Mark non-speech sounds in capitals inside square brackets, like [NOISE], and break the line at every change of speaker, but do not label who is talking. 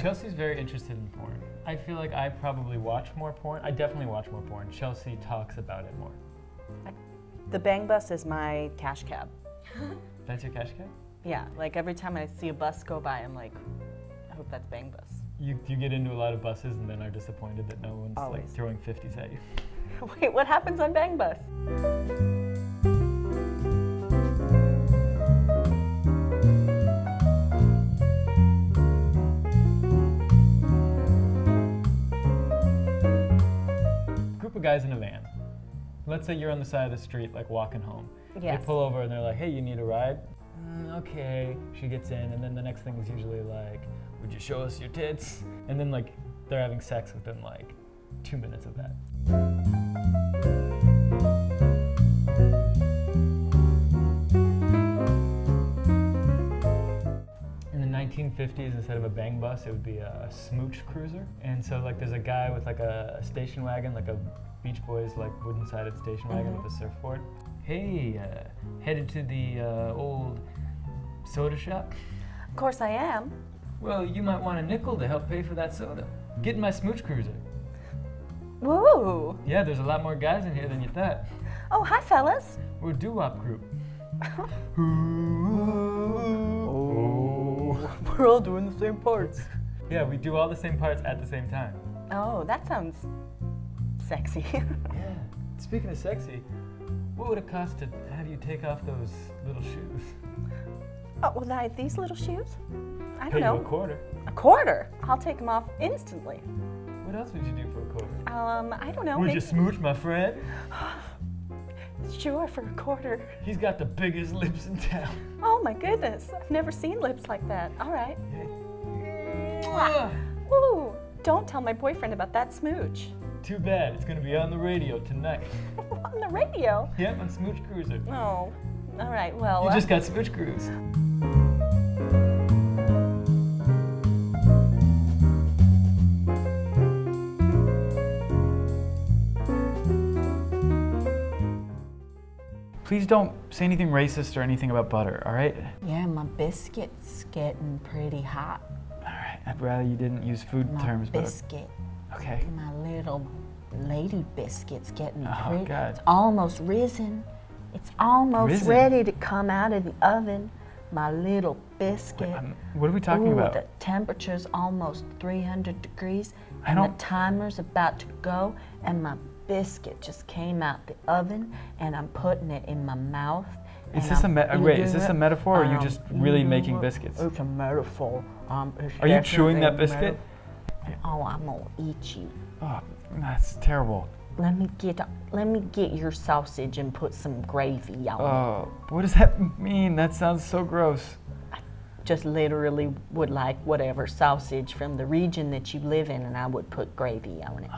Chelsea's very interested in porn. I feel like I probably watch more porn. I definitely watch more porn. Chelsea talks about it more.
The Bang Bus is my cash cab. [LAUGHS]
That's your cash cab?
Yeah, like every time I see a bus go by, I'm like, I hope that's Bang Bus.
You, you get into a lot of buses and then are disappointed that no one's like throwing 50s at you. [LAUGHS]
Wait, what happens on Bang Bus?
Guys in a van. Let's say you're on the side of the street, like walking home.
Yes.
They pull over and they're like, hey, you need a ride? "Mm, okay. She gets in, and then the next thing is usually like, would you show us your tits? And then like they're having sex within like two minutes of that. 50s, instead of a bang bus, it would be a smooch cruiser. And so like there's a guy with like a, station wagon, like a Beach Boys like wooden-sided station wagon mm-hmm. with a surfboard. Hey, uh, headed to the uh, old soda shop?
Of course I am.
Well, you might want a nickel to help pay for that soda. Get in my smooch cruiser.
Whoa.
Yeah, there's a lot more guys in here than you thought.
Oh, hi, fellas.
We're a doo-wop group. [LAUGHS]
We're all doing the same parts.
Yeah, we do all the same parts at the same time.
Oh, that sounds sexy. [LAUGHS]
Yeah. Speaking of sexy, what would it cost to have you take off those little shoes?
oh, well, I, these little shoes? I don't
you a quarter.
A quarter? I'll take them off instantly.
What else would you do for a quarter?
Um, I don't know.
Would
maybe-
you smooch my friend? [GASPS] [LAUGHS]
Sure, for a quarter.
He's got the biggest lips in town.
Oh my goodness, I've never seen lips like that. All right.
Mwah!
Woo! Don't tell my boyfriend about that smooch.
Too bad. It's gonna be on the radio tonight. [LAUGHS]
On the radio.
Yep, on Smooch Cruiser.
Oh, all right. Well,
You
uh,
just got Smooch Cruise. Please don't say anything racist or anything about butter, all right?
Yeah, my biscuit's getting pretty hot.
All right. I'd rather you didn't use food
My
terms, but
biscuit,
okay.
my little lady biscuit's getting
Oh,
pretty.
God.
It's almost risen. It's almost
Risen?
ready to come out of the oven. My little biscuit.
Um, what are we talking
Ooh,
about?
The temperature's almost 300 degrees,
I
and the timer's about to go, and my biscuit just came out the oven, and I'm putting it in my mouth.
Is this a
I'm
me- uh, wait, is this a metaphor, or are you just really making
it.
biscuits?
It's a metaphor. Um, it's
Are you chewing that biscuit?
Oh, I'm gonna eat you.
Oh, that's terrible.
Let me get let me get your sausage and put some gravy on it.
Oh, what does that mean? That sounds so gross.
I just literally would like whatever sausage from the region that you live in, and I would put gravy on it.